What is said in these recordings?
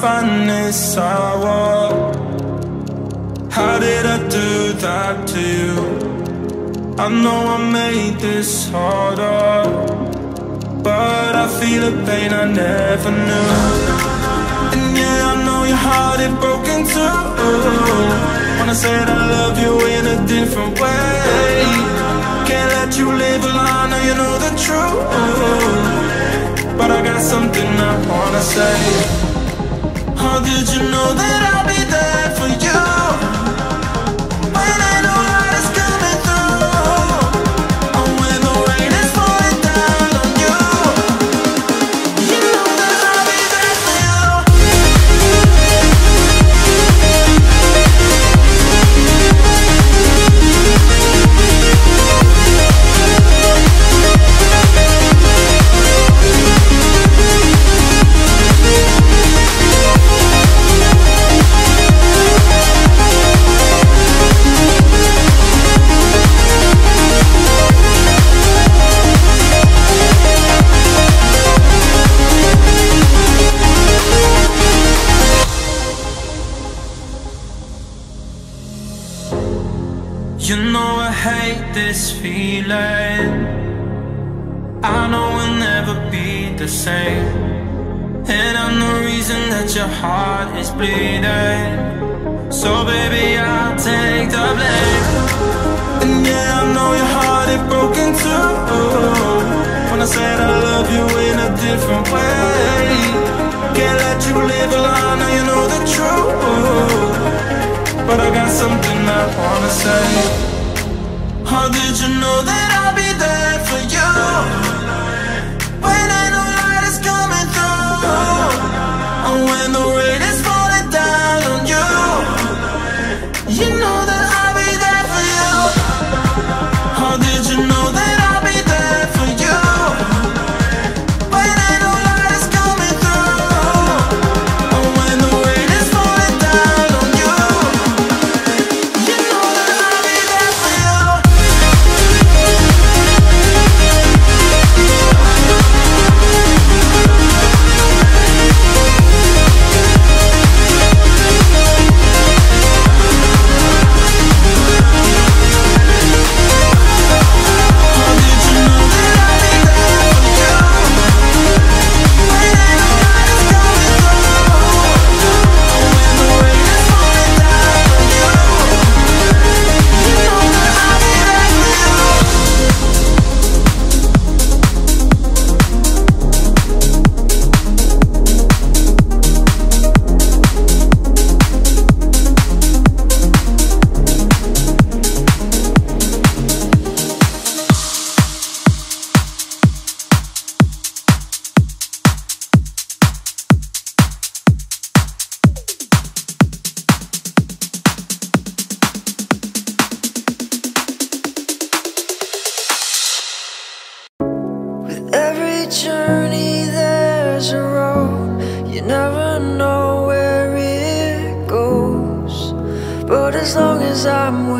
finest hour. How did I do that to you? I know I made this harder, but I feel a pain I never knew. And yeah, I know your heart is broken too. When I said I love you in a different way, can't let you live alone. Now you know the truth but I got something I wanna say Oh, did you know that I'll be there for you? hate this feeling. I know we'll never be the same. And I'm the reason that your heart is bleeding. So baby, I'll take the blame. And yeah, I know your heart is broken too. When I said I love you in a different way Can't let you live a lie, now you know the truth. But I got something I wanna say. How did you know that I'll be there for you? When I know light is coming through And when the rain cause I'm with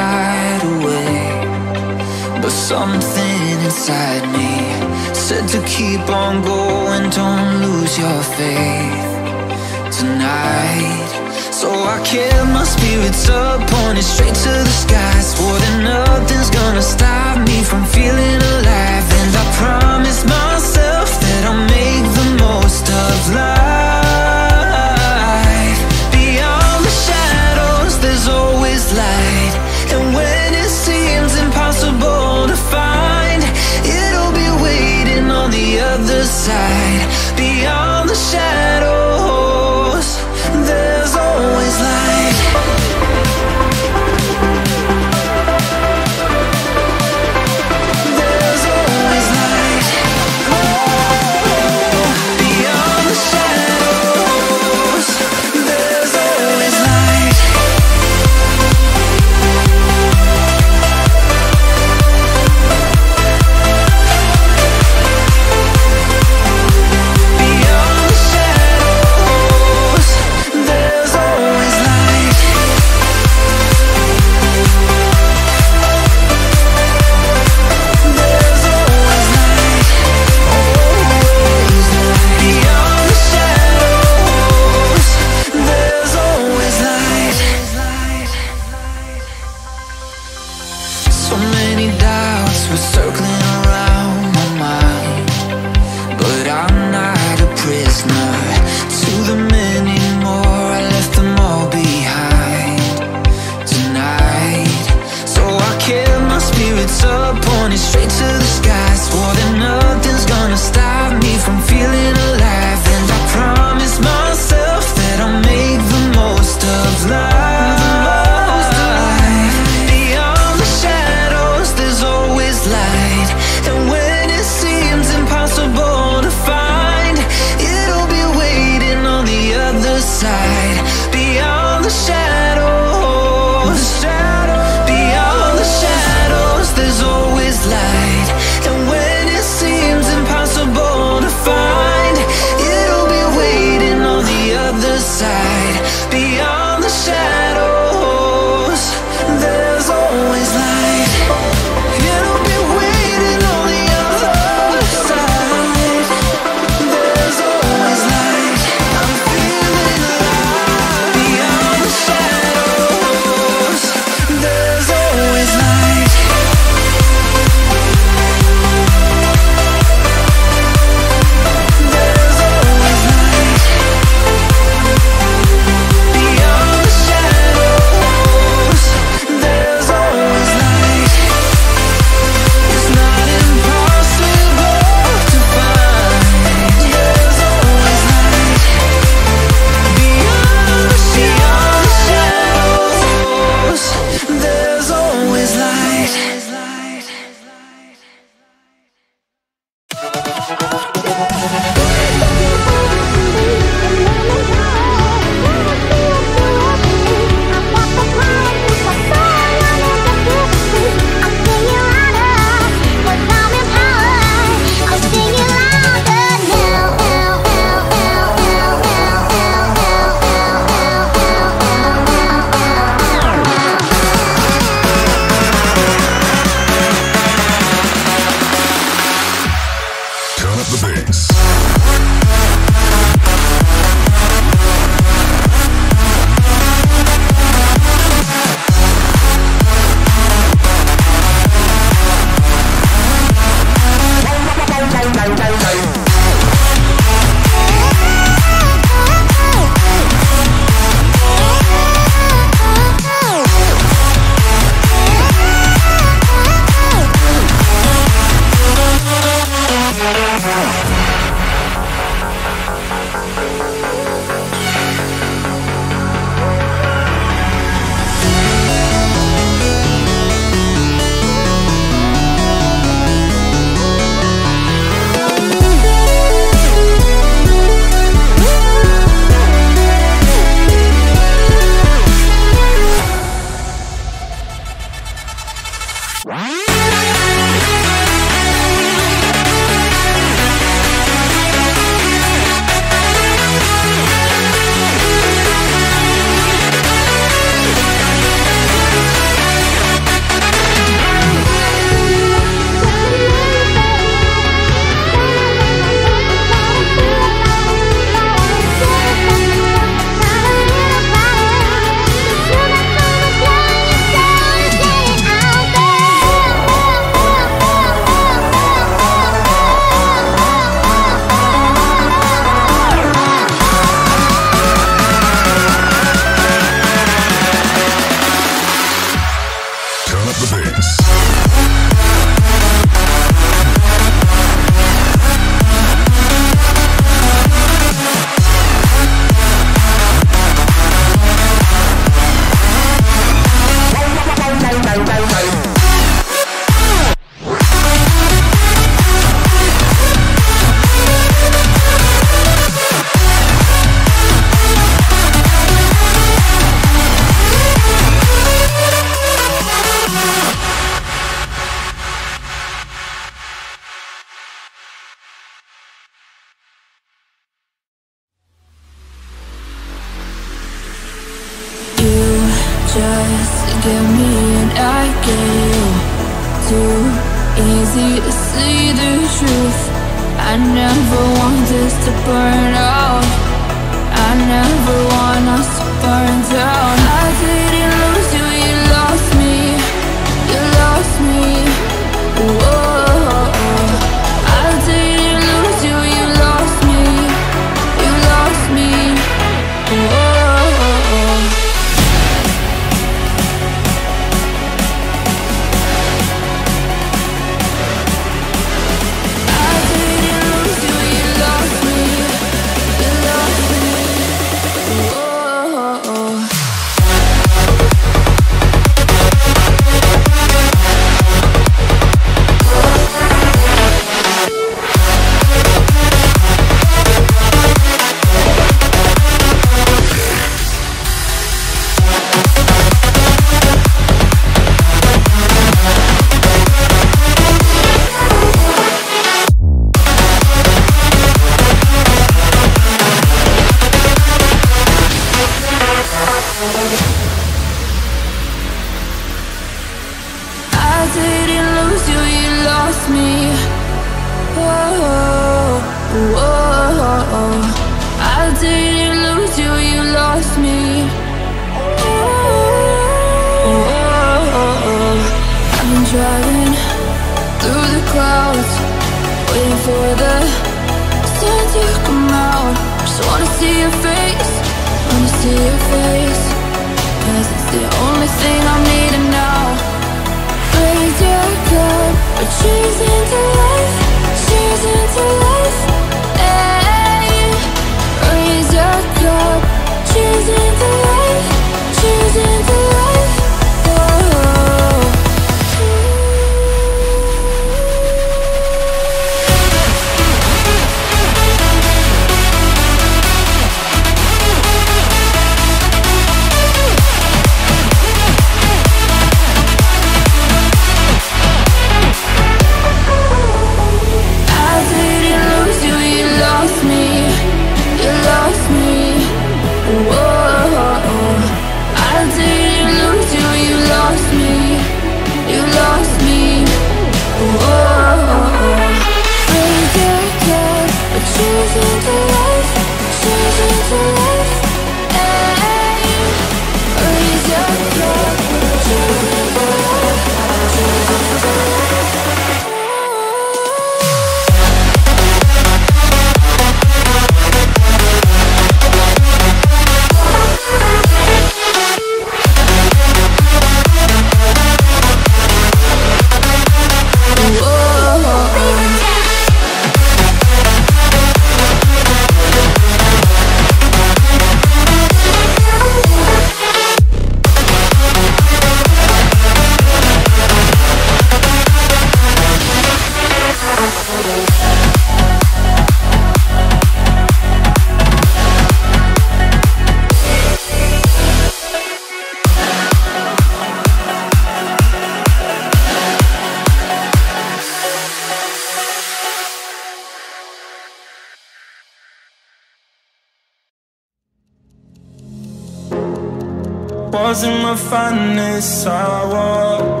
my finest hour.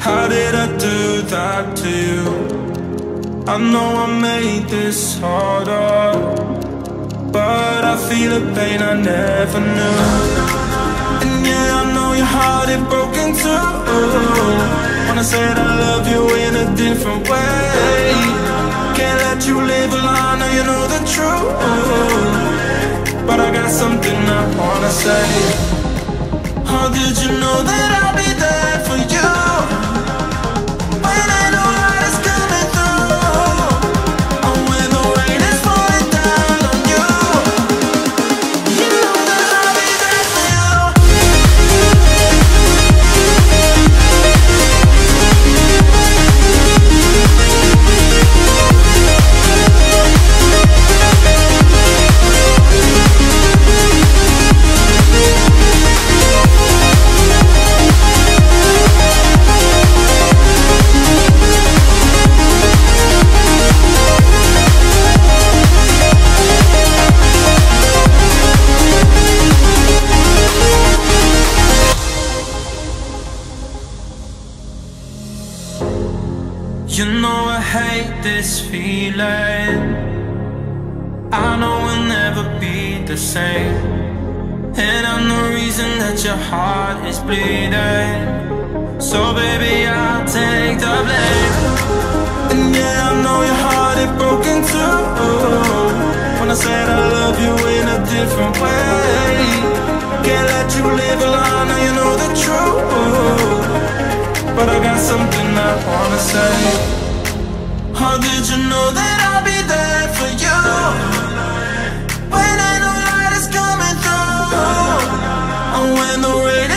How did I do that to you? I know I made this harder, but I feel a pain I never knew. And yeah, I know your heart is broken too. When I said I love you in a different way, can't let you live a lie. Now you know the truth, but I got something I wanna say. How did you know that I'll be there for you? This feeling. I know we'll never be the same. And I'm the reason that your heart is bleeding. So baby, I'll take the blame. And yeah, I know your heart is broken too. When I said I love you in a different way Can't let you live a lie, now you know the truth But I got something I wanna say how did you know that I'll be there for you? When I know light is coming through And when the rain